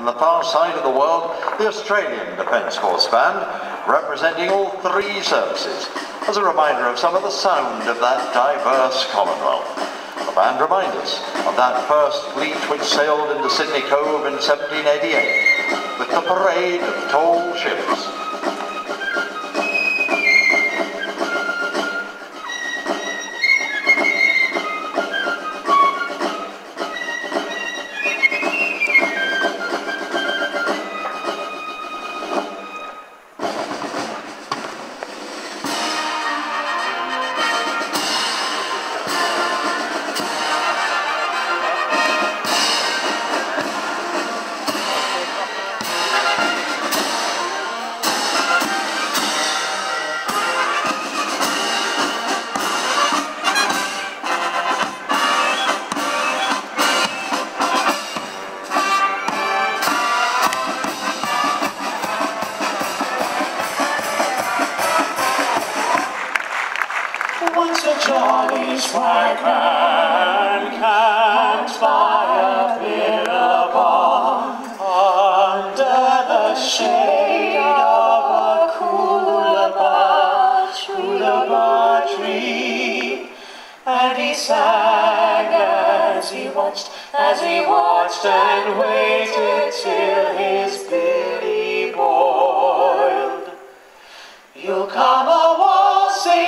From the far side of the world, the Australian Defence Force Band, representing all three services, as a reminder of some of the sound of that diverse Commonwealth. The band reminds us of that first fleet which sailed into Sydney Cove in 1788, with the parade of tall ships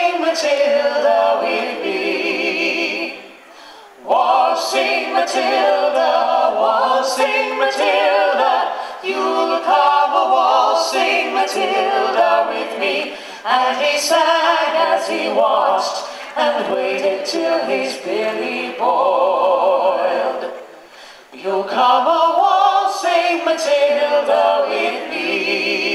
waltzing Matilda with me. Waltzing Matilda, waltzing Matilda. You'll come a waltzing Matilda with me. And he sang as he watched and waited till his billy boiled. You'll come a waltzing Matilda with me.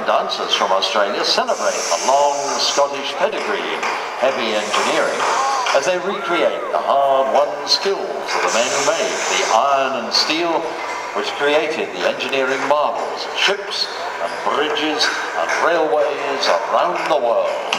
Highland dancers from Australia celebrate a long Scottish pedigree in heavy engineering as they recreate the hard-won skills of the men who made the iron and steel which created the engineering marvels of ships and bridges and railways around the world.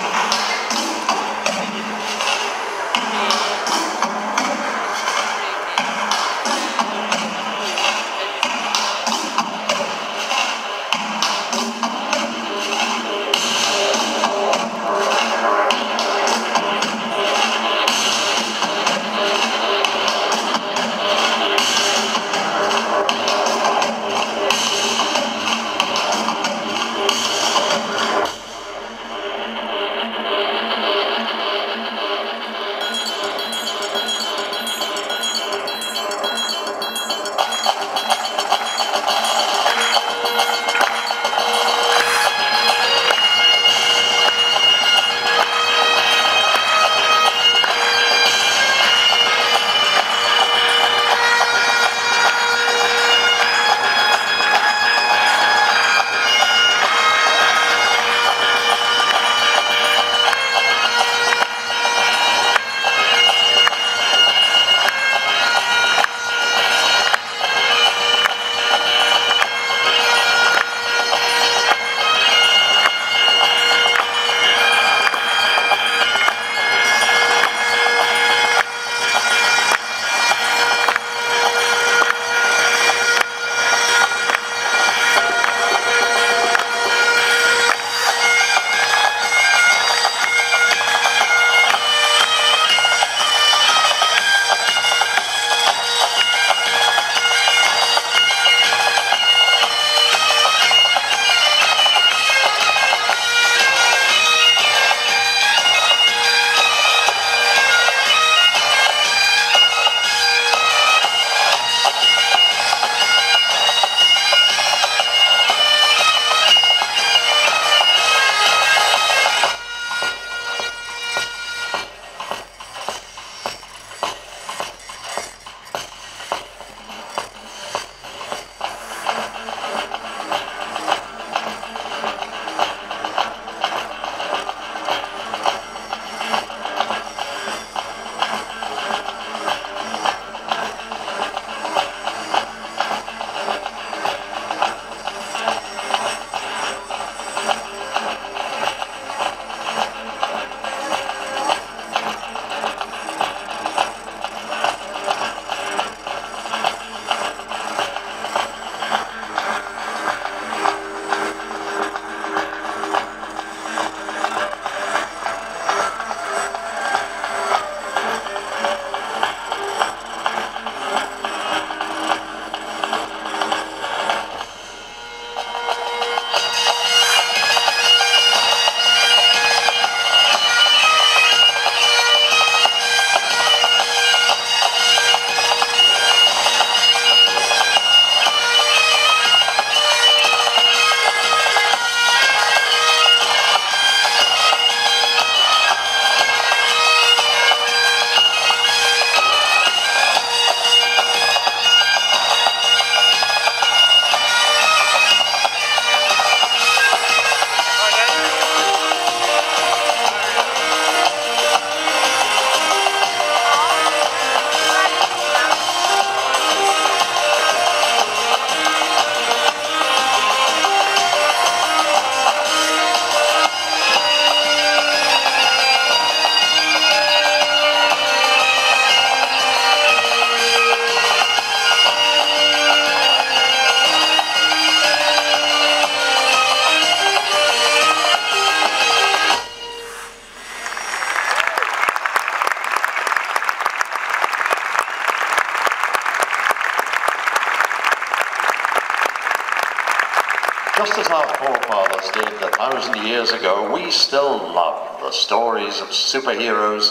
Still love the stories of superheroes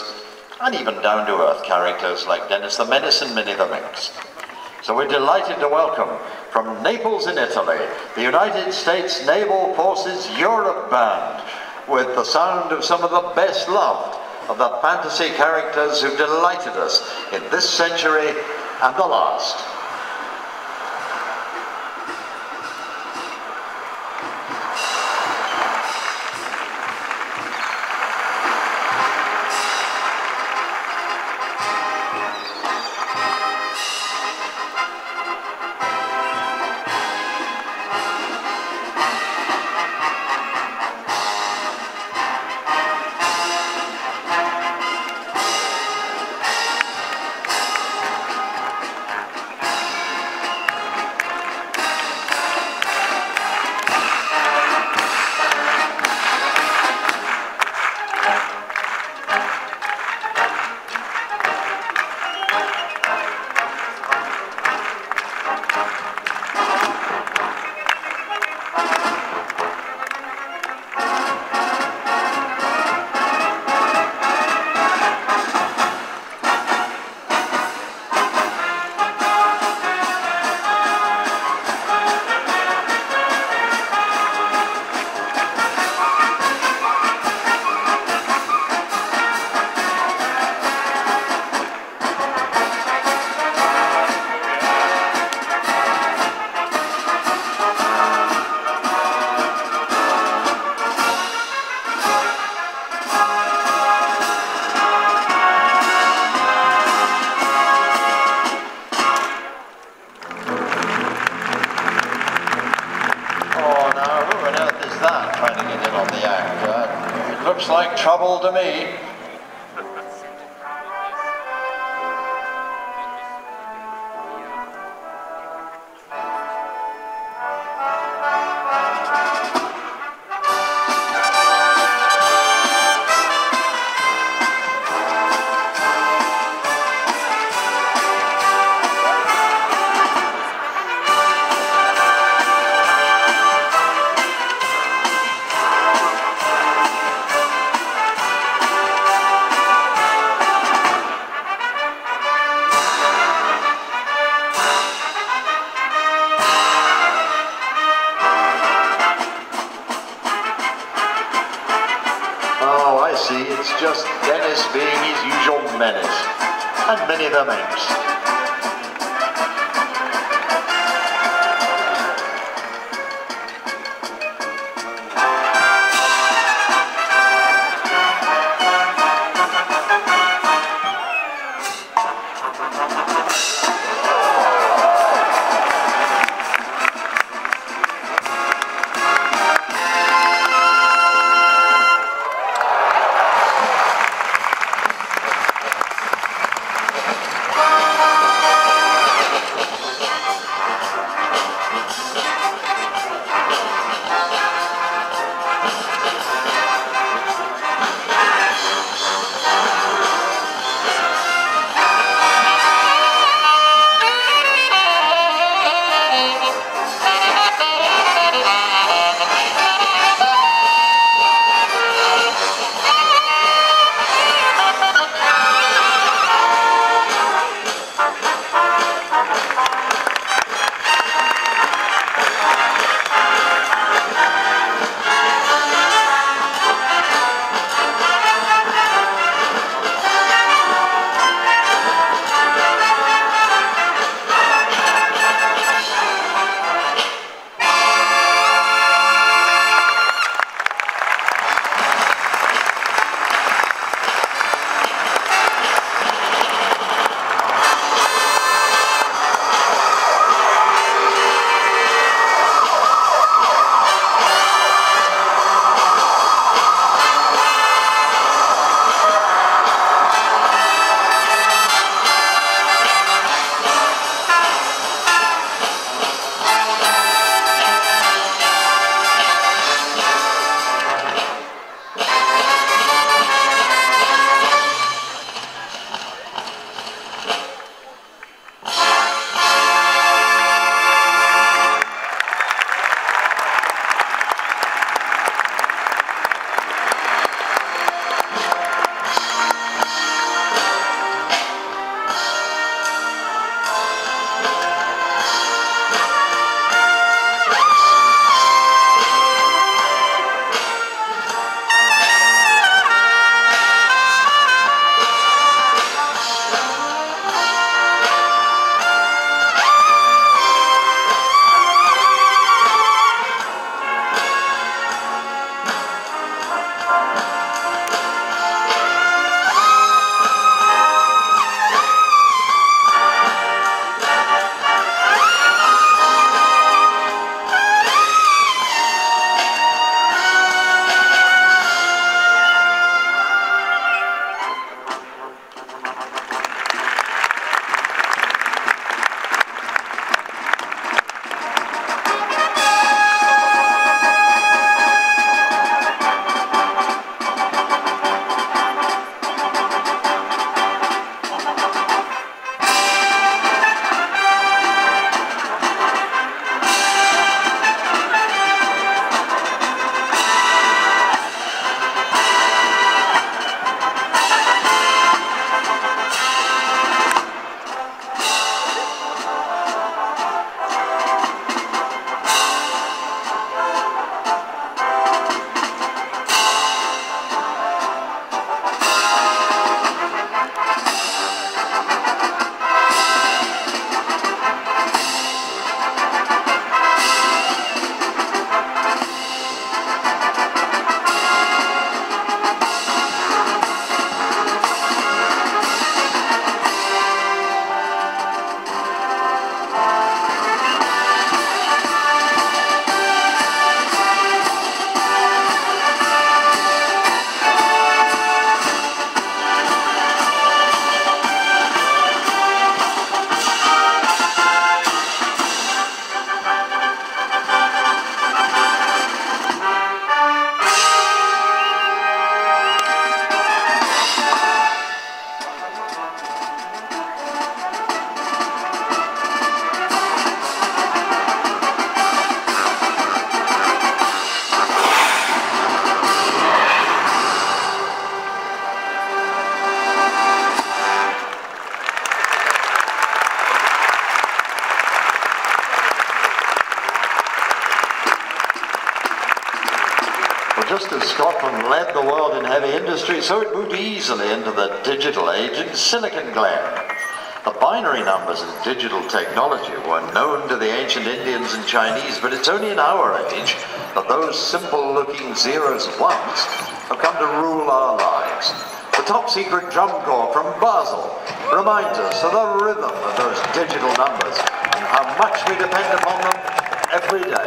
and even down-to-earth characters like Dennis the Menace and Minnie the Minx. So we're delighted to welcome from Naples in Italy, the United States Naval Forces Europe Band with the sound of some of the best loved of the fantasy characters who've delighted us in this century and the last. Like trouble to me. And Minnie the Minx. Industry, so it moved easily into the digital age in Silicon Glen. The binary numbers of digital technology were known to the ancient Indians and Chinese, but it's only in our age that those simple-looking zeros and ones have come to rule our lives. The top secret drum corps from Basel reminds us of the rhythm of those digital numbers and how much we depend upon them every day.